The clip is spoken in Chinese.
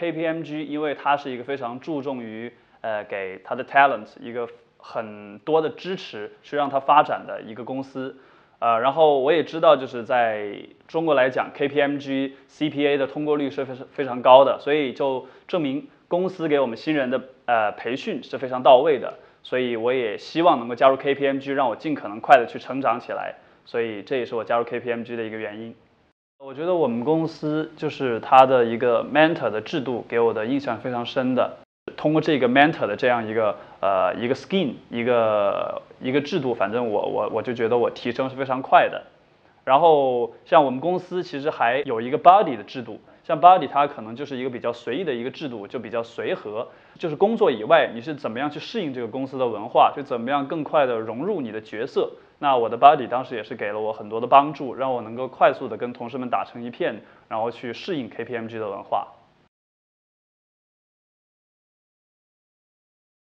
KPMG，因为它是一个非常注重于呃给它的 talent 一个很多的支持，去让它发展的一个公司。呃，然后我也知道，就是在中国来讲，KPMG CPA 的通过率是非常非常高的，所以就证明公司给我们新人的呃培训是非常到位的。所以我也希望能够加入 KPMG，让我尽可能快的去成长起来。所以这也是我加入 KPMG 的一个原因。我觉得我们公司就是它的一个 mentor 的制度给我的印象非常深的。通过这个 mentor 的这样一个呃一个 skin 一个一个制度，反正我我我就觉得我提升是非常快的。然后像我们公司其实还有一个 body 的制度，像 body 它可能就是一个比较随意的一个制度，就比较随和。就是工作以外你是怎么样去适应这个公司的文化，就怎么样更快的融入你的角色。那我的 body 当时也是给了我很多的帮助，让我能够快速的跟同事们打成一片，然后去适应 KPMG 的文化。